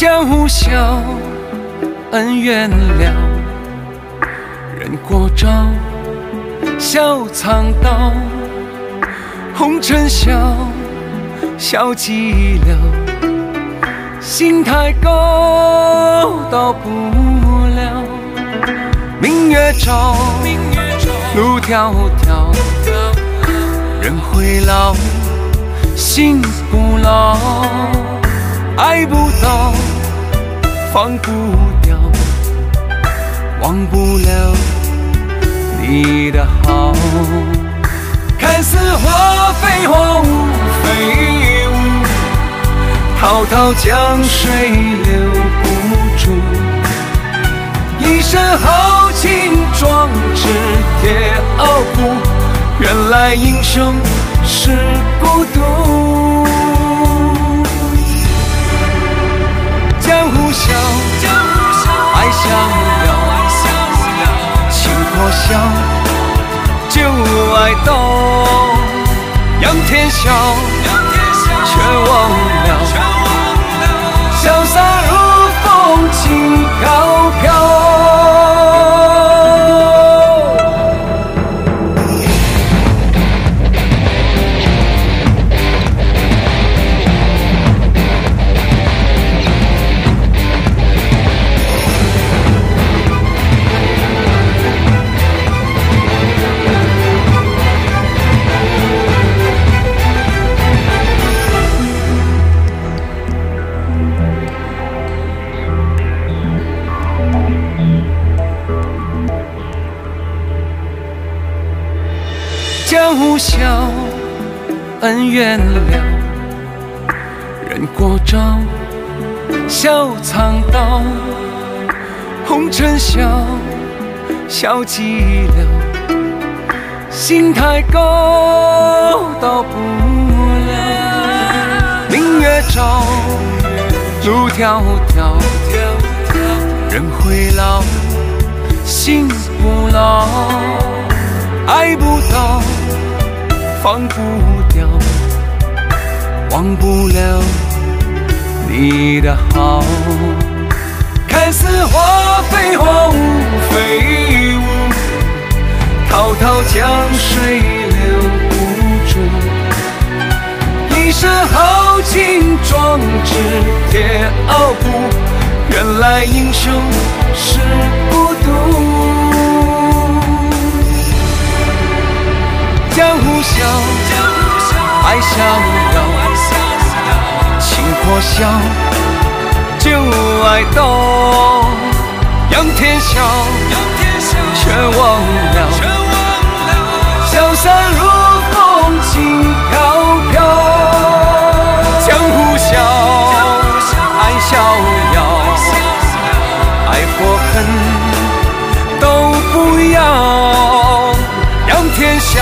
江湖笑，恩怨了，人过招，笑藏刀，红尘笑，笑寂寥，心太高，到不了，明月照，路迢迢，人会老，心不老。爱不到，放不掉，忘不了你的好。看似花非花，雾非雾，滔滔江水留不住。一身豪情壮志铁傲骨，原来英雄是孤独。天笑，却忘了，江湖笑，恩怨了，人过招，笑藏刀，红尘笑，笑寂寥，心太高，到不了，明月照，路迢迢，人会老，心不老。爱不到，放不掉，忘不了你的好。看似花非花，雾非雾，滔滔江水留不住。一身豪情壮志铁傲骨，原来英雄笑，就，爱动，仰天笑，却忘了，潇洒如风，轻飘飘。江湖笑，爱逍遥，爱或恨都不要。仰天笑